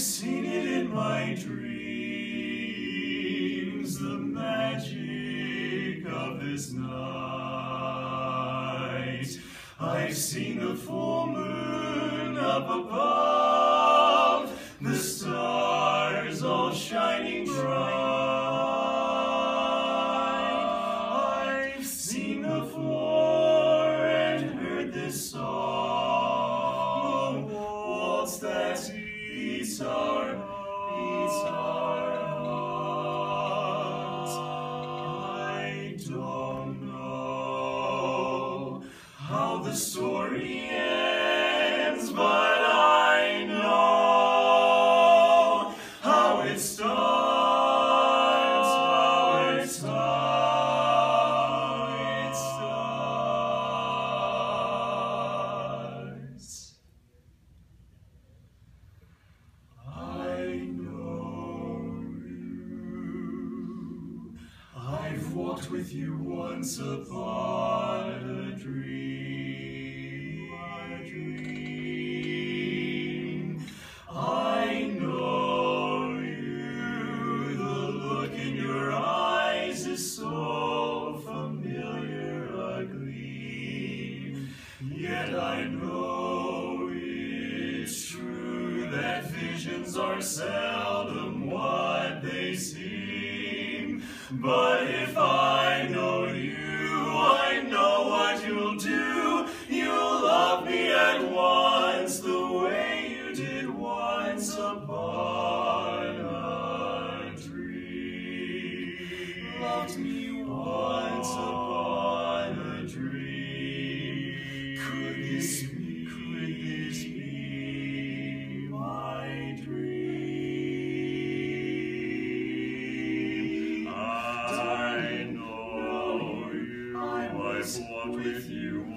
I've seen it in my dreams, the magic of this night. I've seen the full moon up above. How the story ends, I've walked with you once upon a dream. A dream. I know you. The look in your eyes is so familiar, a gleam. Yet I know it's true that visions are seldom what they seem. But if I know you, I know what you'll do. You'll love me at once the way you did once upon a dream. Loved me once upon a dream.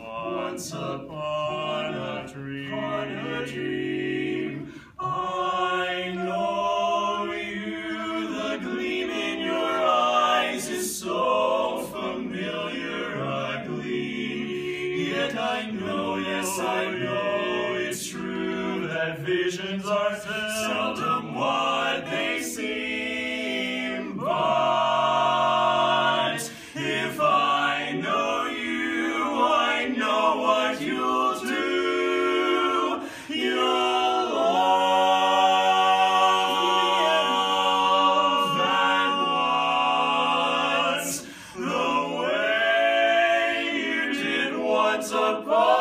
Once upon a dream. a dream. I know you. The gleam in your eyes is so familiar, a gleam. Yet I know, yes, I know it's true that visions are seldom what they seem. Upon